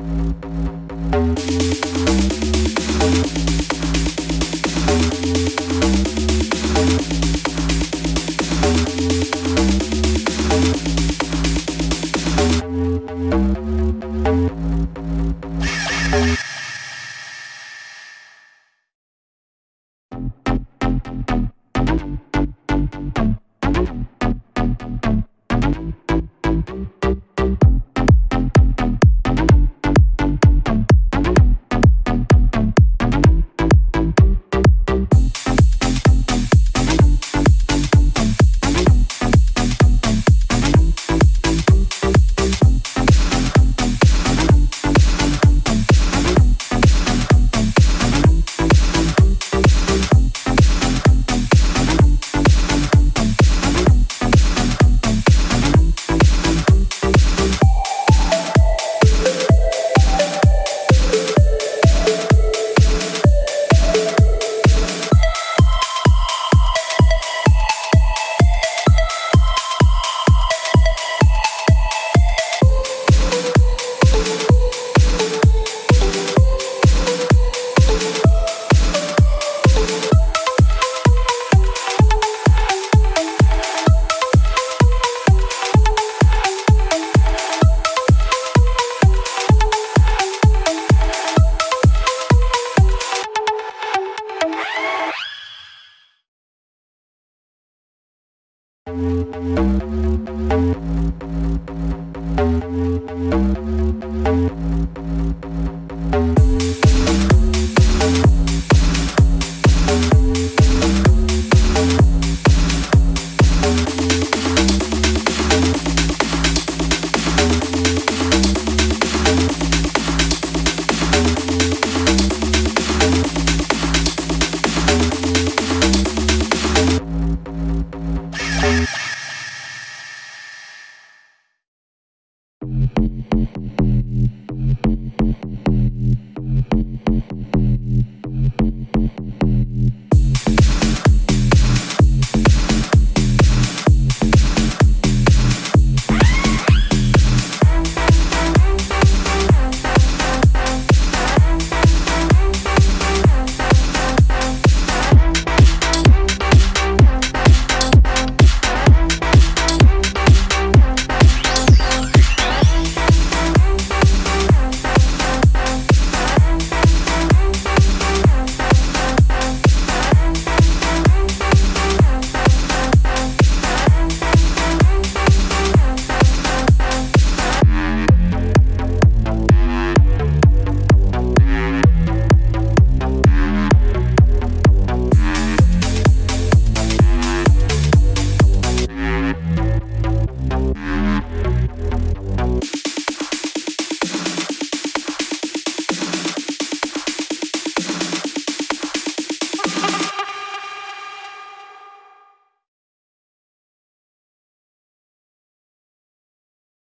you Thank you.